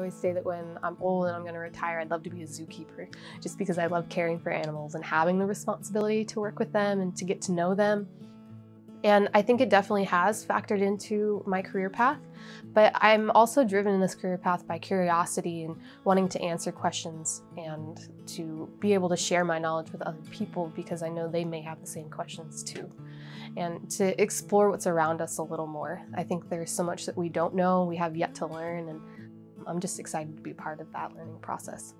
always say that when I'm old and I'm going to retire, I'd love to be a zookeeper just because I love caring for animals and having the responsibility to work with them and to get to know them. And I think it definitely has factored into my career path, but I'm also driven in this career path by curiosity and wanting to answer questions and to be able to share my knowledge with other people because I know they may have the same questions too. And to explore what's around us a little more. I think there's so much that we don't know, we have yet to learn, and I'm just excited to be part of that learning process.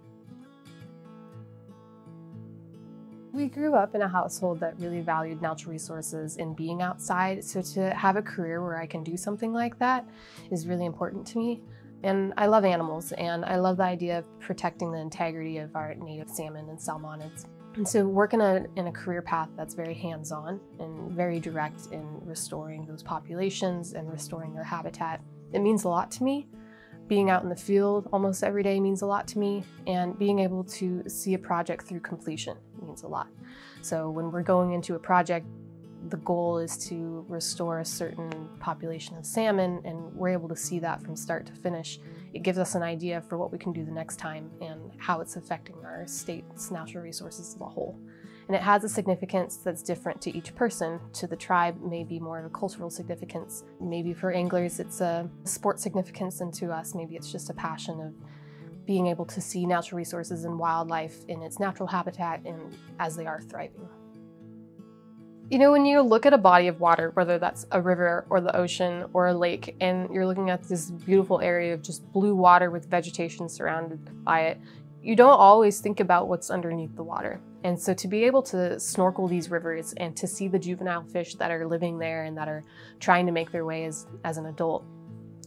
We grew up in a household that really valued natural resources and being outside, so to have a career where I can do something like that is really important to me. And I love animals, and I love the idea of protecting the integrity of our native salmon and salmonids. And so working a, in a career path that's very hands-on and very direct in restoring those populations and restoring their habitat, it means a lot to me being out in the field almost every day means a lot to me, and being able to see a project through completion means a lot. So when we're going into a project, the goal is to restore a certain population of salmon, and we're able to see that from start to finish. It gives us an idea for what we can do the next time and how it's affecting our state's natural resources as a whole. And it has a significance that's different to each person. To the tribe, maybe more of a cultural significance. Maybe for anglers, it's a sport significance, and to us, maybe it's just a passion of being able to see natural resources and wildlife in its natural habitat and as they are thriving. You know, when you look at a body of water, whether that's a river or the ocean or a lake, and you're looking at this beautiful area of just blue water with vegetation surrounded by it, you don't always think about what's underneath the water. And so to be able to snorkel these rivers and to see the juvenile fish that are living there and that are trying to make their way as, as an adult,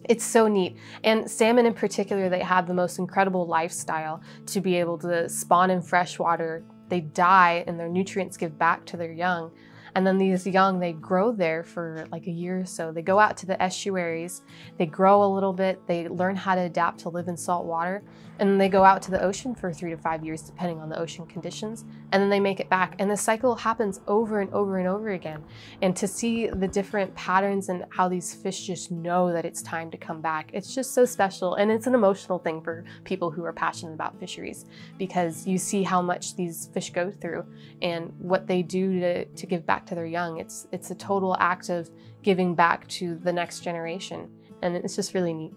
it's so neat. And salmon in particular, they have the most incredible lifestyle to be able to spawn in fresh water. They die and their nutrients give back to their young. And then these young, they grow there for like a year or so. They go out to the estuaries, they grow a little bit, they learn how to adapt to live in salt water, and then they go out to the ocean for three to five years, depending on the ocean conditions, and then they make it back. And the cycle happens over and over and over again. And to see the different patterns and how these fish just know that it's time to come back, it's just so special. And it's an emotional thing for people who are passionate about fisheries because you see how much these fish go through and what they do to, to give back to their young. It's, it's a total act of giving back to the next generation. And it's just really neat.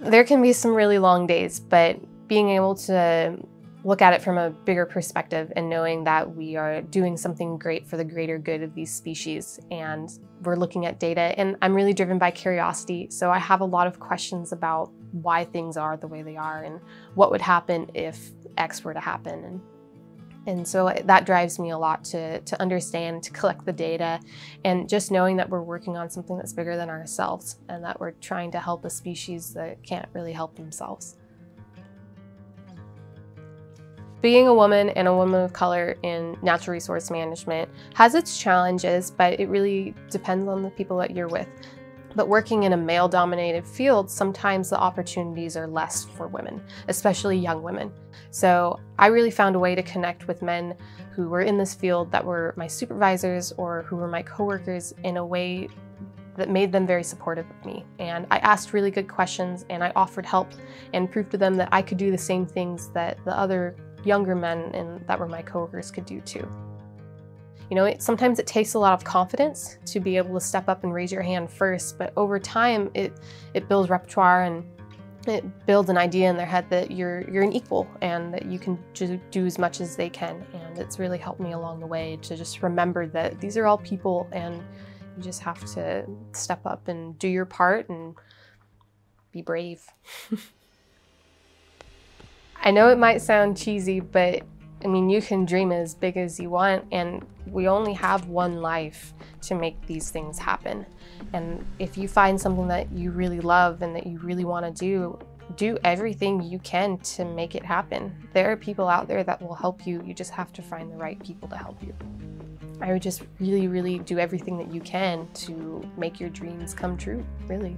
There can be some really long days, but being able to look at it from a bigger perspective and knowing that we are doing something great for the greater good of these species and we're looking at data and I'm really driven by curiosity so I have a lot of questions about why things are the way they are and what would happen if X were to happen and and so that drives me a lot to, to understand, to collect the data, and just knowing that we're working on something that's bigger than ourselves and that we're trying to help a species that can't really help themselves. Being a woman and a woman of color in natural resource management has its challenges, but it really depends on the people that you're with. But working in a male dominated field, sometimes the opportunities are less for women, especially young women. So I really found a way to connect with men who were in this field that were my supervisors or who were my coworkers in a way that made them very supportive of me. And I asked really good questions and I offered help and proved to them that I could do the same things that the other younger men and that were my coworkers could do too. You know, it, sometimes it takes a lot of confidence to be able to step up and raise your hand first, but over time it, it builds repertoire and it builds an idea in their head that you're you're an equal and that you can do as much as they can and it's really helped me along the way to just remember that these are all people and you just have to step up and do your part and be brave. I know it might sound cheesy, but I mean, you can dream as big as you want, and we only have one life to make these things happen. And if you find something that you really love and that you really want to do, do everything you can to make it happen. There are people out there that will help you. You just have to find the right people to help you. I would just really, really do everything that you can to make your dreams come true, really.